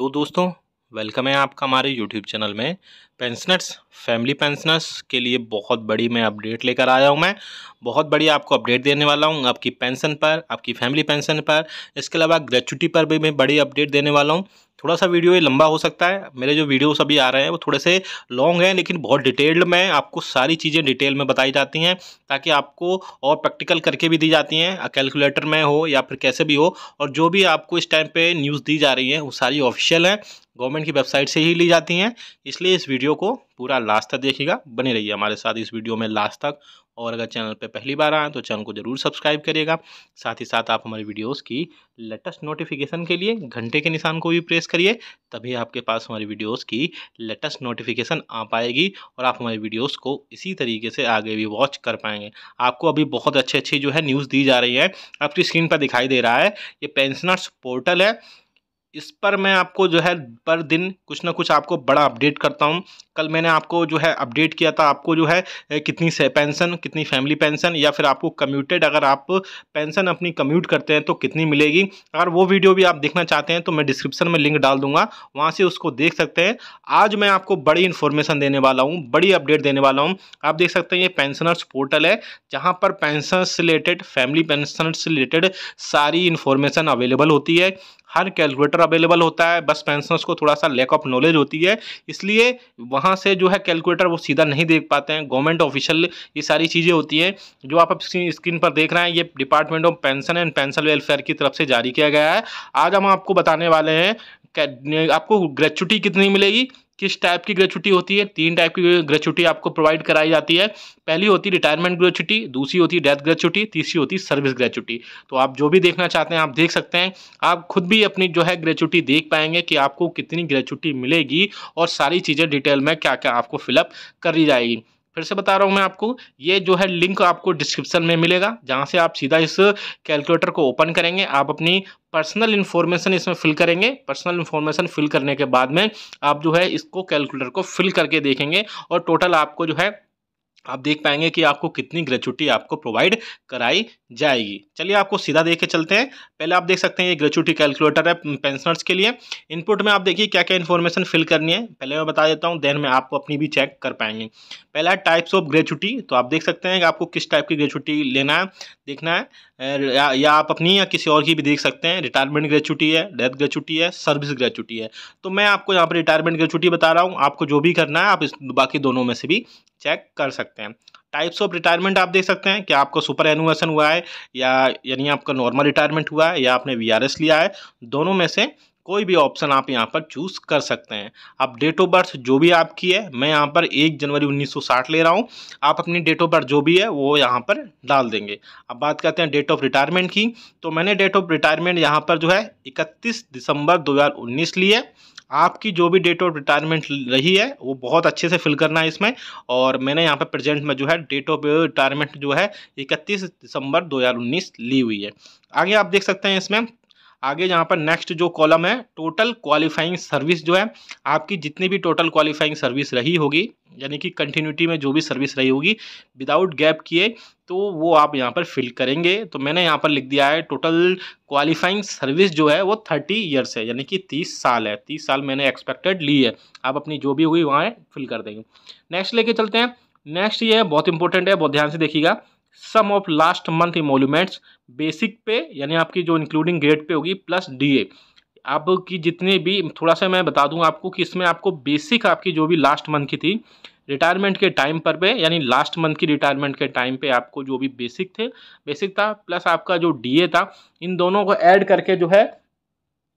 तो दोस्तों वेलकम है आपका हमारे यूट्यूब चैनल में। पेंशनर्स फैमिली पेंशनर्स के लिए बहुत बड़ी मैं अपडेट लेकर आया हूँ मैं। बहुत बड़ी आपको अपडेट देने वाला हूँ आपकी पेंशन पर, आपकी फैमिली पेंशन पर। इसके अलावा ग्रेचुटी पर भी मैं बड़ी अपडेट देने वाला हूँ। थोड़ा सा वीडियो ये लंबा हो सकता है। मेरे जो वीडियोस अभी आ रहे हैं वो थोड़े से लॉन्ग हैं, लेकिन बहुत डिटेल्ड में आपको सारी चीज़ें डिटेल में बताई जाती हैं, ताकि आपको और प्रैक्टिकल करके भी दी जाती हैं कैलकुलेटर में हो या फिर कैसे भी हो। और जो भी आपको इस टाइम पे न्यूज़ दी जा रही हैं, वो सारी ऑफिशियल हैं, गवर्नमेंट की वेबसाइट से ही ली जाती हैं। इसलिए इस वीडियो को पूरा लास्ट तक देखिएगा, बने रहिए हमारे साथ इस वीडियो में लास्ट तक। और अगर चैनल पर पहली बार आए तो चैनल को ज़रूर सब्सक्राइब करिएगा। साथ ही साथ आप हमारे वीडियोस की लेटेस्ट नोटिफिकेशन के लिए घंटे के निशान को भी प्रेस करिए, तभी आपके पास हमारी वीडियोस की लेटेस्ट नोटिफिकेशन आ पाएगी और आप हमारी वीडियोस को इसी तरीके से आगे भी वॉच कर पाएँगे। आपको अभी बहुत अच्छे अच्छी जो है न्यूज़ दी जा रही है। आपकी स्क्रीन पर दिखाई दे रहा है, ये पेंशनर्स पोर्टल है। इस पर मैं आपको जो है पर दिन कुछ ना कुछ आपको बड़ा अपडेट करता हूँ। कल मैंने आपको जो है अपडेट किया था, आपको जो है कितनी से पेंशन, कितनी फैमिली पेंशन या फिर आपको कम्यूटेड अगर आप पेंशन अपनी कम्यूट करते हैं तो कितनी मिलेगी। अगर वो वीडियो भी आप देखना चाहते हैं तो मैं डिस्क्रिप्शन में लिंक डाल दूँगा, वहाँ से उसको देख सकते हैं। आज मैं आपको बड़ी इन्फॉर्मेशन देने वाला हूँ, बड़ी अपडेट देने वाला हूँ। आप देख सकते हैं ये पेंशनर्स पोर्टल है, जहाँ पर पेंशन से रिलेटेड फैमिली पेंशन से रिलेटेड सारी इन्फॉर्मेशन अवेलेबल होती है। हर कैलकुलेटर अवेलेबल होता है, बस पेंशनर्स को थोड़ा सा लैक ऑफ़ नॉलेज होती है, इसलिए वहाँ से जो है कैलकुलेटर वो सीधा नहीं देख पाते हैं। गवर्नमेंट ऑफिशियल ये सारी चीज़ें होती हैं, जो आप स्क्रीन पर देख रहे हैं, ये department of pension and pension welfare की तरफ़ से जारी किया गया है। आज हम आपको बताने वाले हैं आपको ग्रेचुटी कितनी मिलेगी? किस टाइप की ग्रेचुटी होती है? तीन टाइप की ग्रेचुटी आपको प्रोवाइड कराई जाती है। पहली होती रिटायरमेंट ग्रेचुटी दूसरी होती डेथ ग्रेचुटी तीसरी होती सर्विस ग्रेचुटी तो आप जो भी देखना चाहते हैं, आप देख सकते हैं। आप खुद भी अपनी जो है ग्रेचुटी देख पाएँगे कि आपको कितनी ग्रेचुटी मिलेगी और सारी चीज़ें डिटेल में क्या क्या आपको फिलअप करी जाएगी। फिर से बता रहा हूँ मैं आपको, ये जो है लिंक आपको डिस्क्रिप्शन में मिलेगा, जहाँ से आप सीधा इस कैलकुलेटर को ओपन करेंगे, आप अपनी पर्सनल इन्फॉर्मेशन इसमें फिल करेंगे पर्सनल इन्फॉर्मेशन फिल करने के बाद में आप जो है इसको कैलकुलेटर को फिल करके देखेंगे और टोटल आपको जो है आप देख पाएँगे कि आपको कितनी ग्रेचुटी आपको प्रोवाइड कराई जाएगी। चलिए आपको सीधा देख के चलते हैं। पहले आप देख सकते हैं ये ग्रेचुटी कैलकुलेटर है पेंशनर्स के लिए। इनपुट में आप देखिए क्या क्या इन्फॉर्मेशन फिल करनी है। पहले मैं बता देता हूँ देन में आपको अपनी भी चेक कर पाएँगे। पहला टाइप्स ऑफ़ ग्रेचुटी तो आप देख सकते हैं कि आपको किस टाइप की ग्रेचुटी लेना है देखना है। या, या आप अपनी या किसी और की भी देख सकते हैं। रिटायरमेंट ग्रेचुटी है डेथ ग्रेचुटी है सर्विस ग्रेचुटी है। तो मैं आपको यहाँ पर रिटायरमेंट ग्रेचुटी बता रहा हूँ। आपको जो भी करना है आप इस बाकी दोनों में से भी चेक कर सकते हैं। टाइप्स ऑफ़ रिटायरमेंट आप देख सकते हैं कि आपका सुपर एनुएशन हुआ है, या यानी आपका नॉर्मल रिटायरमेंट हुआ है, या आपने वीआरएस लिया है, दोनों में से कोई भी ऑप्शन आप यहाँ पर चूज़ कर सकते हैं। अब डेट ऑफ़ बर्थ जो भी आपकी है, मैं यहाँ पर एक जनवरी 1960 ले रहा हूँ, आप अपनी डेट ऑफ़ बर्थ जो भी है, वो यहाँ पर डाल देंगे। अब बात करते हैं डेट ऑफ़ रिटायरमेंट की तो मैंने डेट ऑफ़ रिटायरमेंट यहाँ पर जो है, इकतीस दिसंबर दो ली है। आपकी जो भी डेट ऑफ़ रिटायरमेंट रही है, वो बहुत अच्छे से फिल करना है इसमें। और मैंने यहाँ पर प्रेजेंट में जो है डेट ऑफ़ रिटायरमेंट जो है, इकतीस दिसंबर 2019 ली हुई है। आगे आप देख सकते हैं इसमें आगे यहाँ पर नेक्स्ट जो कॉलम है टोटल क्वालिफाइंग सर्विस जो है, आपकी जितनी भी टोटल क्वालिफाइंग सर्विस रही होगी, यानी कि कंटिन्यूटी में जो भी सर्विस रही होगी विदाउट गैप किए तो वो आप यहाँ पर फिल करेंगे। तो मैंने यहाँ पर लिख दिया है टोटल क्वालिफाइंग सर्विस जो है, वो थर्टी ईयर्स है, यानी कि तीस साल है। तीस साल मैंने एक्सपेक्टेड ली है। आप अपनी जो भी होगी वहाँ फिल कर देंगे। नेक्स्ट लेके चलते हैं। नेक्स्ट ये बहुत इंपॉर्टेंट है, बहुत ध्यान से देखिएगा। Sum of last month emoluments basic pay, यानी आपकी जो इंक्लूडिंग ग्रेड पे होगी प्लस डी ए आपकी जितने भी, थोड़ा सा मैं बता दूँ आपको कि इसमें आपको बेसिक आपकी जो भी लास्ट मंथ की थी रिटायरमेंट के टाइम पर पे, यानी लास्ट मंथ की रिटायरमेंट के टाइम पे आपको जो भी बेसिक थे बेसिक था प्लस आपका जो डीए था, इन दोनों को ऐड करके जो है,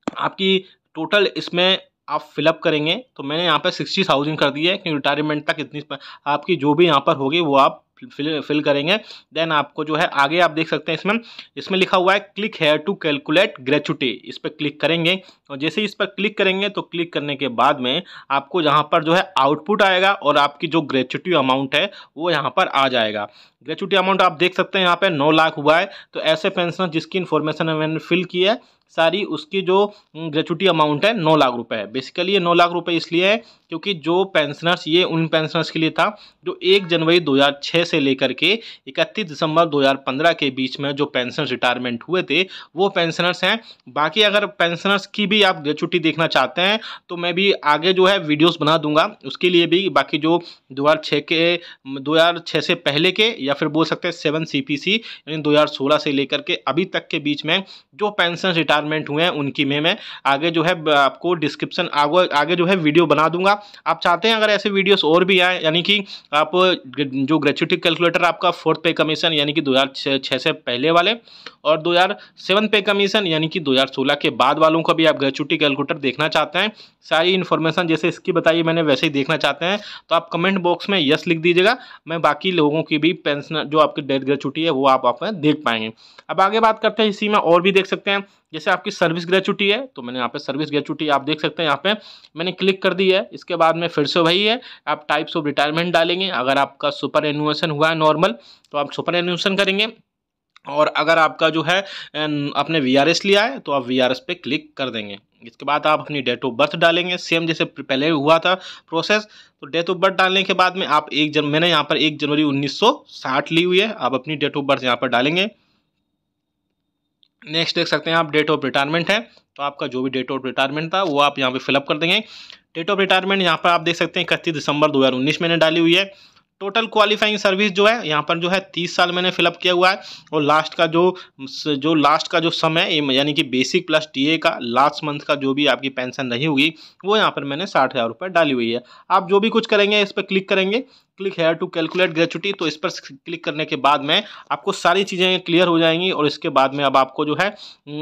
आपकी टोटल इसमें आप फिलअप करेंगे। तो मैंने यहाँ पर सिक्सटी थाउज़ेंड कर दिया है कि रिटायरमेंट तक इतनी, आपकी जो भी यहाँ पर होगी, वो आप फिल फिल करेंगे देन आपको जो है, आगे आप देख सकते हैं इसमें इसमें लिखा हुआ है click here to calculate gratuity इस पर क्लिक करेंगे, और जैसे इस पर क्लिक करेंगे तो क्लिक करने के बाद में आपको यहाँ पर जो है आउटपुट आएगा, और आपकी जो ग्रेचुटी अमाउंट है, वो यहाँ पर आ जाएगा। ग्रेचुटी अमाउंट आप देख सकते हैं यहाँ पर नौ लाख हुआ है तो ऐसे पेंशन जिसकी इन्फॉर्मेशन मैंने फिल की है सारी उसकी जो ग्रेचुटी अमाउंट है, नौ लाख रुपए है। बेसिकली ये नौ लाख रुपए इसलिए है क्योंकि जो पेंशनर्स ये उन पेंशनर्स के लिए था जो एक जनवरी 2006 से लेकर के इकतीस दिसंबर 2015 के बीच में जो पेंशन रिटायरमेंट हुए थे, वो पेंशनर्स हैं। बाकी अगर पेंशनर्स की भी आप ग्रेचुटी देखना चाहते हैं तो मैं भी आगे जो है वीडियोज़ बना दूँगा। उसके लिए भी बाकी जो दो हज़ार छः के, दो हज़ार छः से पहले के या फिर बोल सकते हैं सेवन सी यानी दो हज़ार सोलह से लेकर के अभी तक के बीच में जो पेंशन रिटायरमेंट हुए हैं, उनकी में, मैं आगे जो है आपको डिस्क्रिप्शन आगे आगे जो है वीडियो बना दूँगा। आप चाहते हैं अगर ऐसे वीडियोस और भी आए, यानी कि आप जो ग्रेचुटी कैलकुलेटर आपका फोर्थ पे कमीशन यानी कि दो से पहले वाले और 2007 पे कमीशन यानी कि 2016 के बाद वालों का भी आप ग्रेचुटी कैलकुलेटर देखना चाहते हैं। सारी इन्फॉर्मेशन जैसे इसकी बताइए मैंने वैसे ही देखना चाहते हैं। तो आप कमेंट बॉक्स में यस लिख दीजिएगा, मैं बाकी लोगों की भी पेंशन जो आपकी डेथ ग्रेचुटी है, वो आप आप देख पाएँगे। अब आगे बात करते हैं, इसी में और भी देख सकते हैं। आपकी सर्विस ग्रेचुटी है तो मैंने यहाँ पे सर्विस ग्रेचुटी आप देख सकते हैं यहाँ पे। मैंने क्लिक कर दी है, इसके बाद में फिर से वही है, आप टाइप्स ऑफ़ रिटायरमेंट डालेंगे, अगर आपका सुपर एनुएसन हुआ है नॉर्मल तो आप सुपर एनुएसन करेंगे। और अगर आपका जो है आपने वी लिया है तो आप वी आर पे क्लिक कर देंगे। इसके बाद आप अपनी डेट ऑफ़ बर्थ डालेंगे सेम जैसे पहले हुआ था प्रोसेस तो डेट ऑफ़ बर्थ डालने के बाद में आप एक जन, मैंने यहाँ पर एक जनवरी 1960 ली हुई है, आप अपनी डेट ऑफ़ बर्थ यहाँ पर डालेंगे। नेक्स्ट देख सकते हैं आप डेट ऑफ़ रिटायरमेंट है। तो आपका जो भी डेट ऑफ़ रिटायरमेंट था, वो आप यहाँ पे फिलअप कर देंगे। डेट ऑफ़ रिटायरमेंट यहाँ पर आप देख सकते हैं, इकतीस दिसंबर 2019 मैंने डाली हुई है। टोटल क्वालिफाइंग सर्विस जो है, यहाँ पर जो है, तीस साल मैंने फिलअप किया हुआ है। और लास्ट का जो जो लास्ट का जो समय यानी कि बेसिक प्लस टीए का लास्ट मंथ का जो भी आपकी पेंशन रही होगी, वो यहाँ पर मैंने साठ हज़ार रुपये डाली हुई है। आप जो भी कुछ करेंगे, इस पर क्लिक करेंगे click here to calculate gratuity तो इस पर क्लिक करने के बाद में आपको सारी चीज़ें क्लियर हो जाएँगी और इसके बाद में अब आपको जो है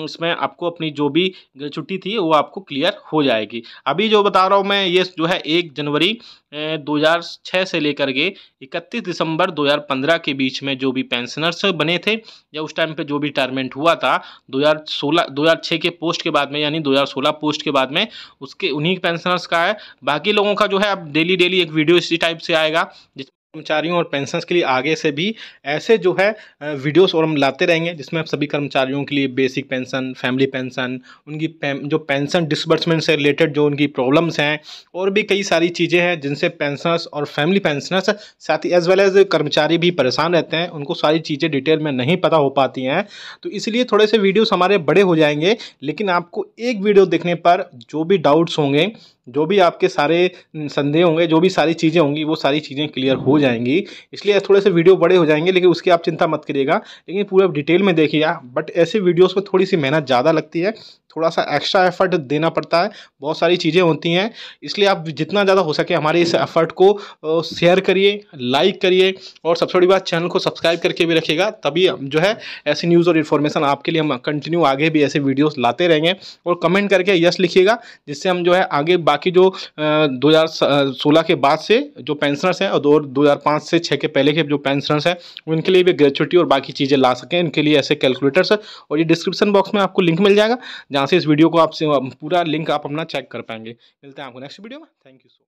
इसमें आपको अपनी जो भी ग्रेचुटी थी, वो आपको क्लियर हो जाएगी। अभी जो बता रहा हूँ मैं, ये जो है एक जनवरी 2006 से लेकर के 31 दिसंबर 2015 के बीच में जो भी पेंशनर्स बने थे, या उस टाइम पे जो भी रिटायरमेंट हुआ था 2016 2006 के पोस्ट के बाद में, यानी 2016 पोस्ट के बाद में, उसके उन्हीं पेंशनर्स का है। बाकी लोगों का जो है, अब डेली डेली एक वीडियो इसी टाइप से आएगा। जिस कर्मचारियों और पेंशन के लिए आगे से भी ऐसे जो है वीडियोस और हम लाते रहेंगे, जिसमें सभी कर्मचारियों के लिए बेसिक पेंशन, फैमिली पेंशन, उनकी जो पेंशन डिसबर्समेंट से रिलेटेड जो उनकी प्रॉब्लम्स हैं, और भी कई सारी चीज़ें हैं जिनसे पेंशनर्स और फैमिली पेंशनर्स, साथ ही एज वेल एज कर्मचारी भी परेशान रहते हैं, उनको सारी चीज़ें डिटेल में नहीं पता हो पाती हैं। तो इसलिए थोड़े से वीडियोज़ हमारे बड़े हो जाएँगे, लेकिन आपको एक वीडियो देखने पर जो भी डाउट्स होंगे जो भी आपके सारे संदेह होंगे, जो भी सारी चीज़ें होंगी, वो सारी चीज़ें क्लियर हो जाएँगी। इसलिए थोड़े से वीडियो बड़े हो जाएँगे, लेकिन उसकी आप चिंता मत करिएगा। लेकिन पूरा डिटेल में देखिएगा बट ऐसे वीडियोस में थोड़ी सी मेहनत ज़्यादा लगती है। थोड़ा सा एक्स्ट्रा एफर्ट देना पड़ता है। बहुत सारी चीज़ें होती हैं, इसलिए आप जितना ज़्यादा हो सके हमारे इस एफर्ट को शेयर करिए लाइक करिए और सबसे बड़ी बात चैनल को सब्सक्राइब करके भी रखिएगा, तभी जो है ऐसी न्यूज़ और इन्फॉर्मेशन आपके लिए हम कंटिन्यू आगे भी ऐसे वीडियोस लाते रहेंगे। और कमेंट करके यस लिखिएगा, जिससे हम जो है आगे बाकी जो दो हज़ार सोलह के बाद से जो पेंशनर्स हैं और दो से छः के पहले के जो पेंशनर्स हैं, उनके लिए भी ग्रेचुटी और बाकी चीज़ें ला सकें, इनके लिए ऐसे कैलकुलेटर्स और ये डिस्क्रिप्शन बॉक्स में आपको लिंक मिल जाएगा। जहाँ से इस वीडियो को आप पूरा लिंक आप अपना चेक कर पाएँगे। मिलते हैं आपको नेक्स्ट वीडियो में। Thank you so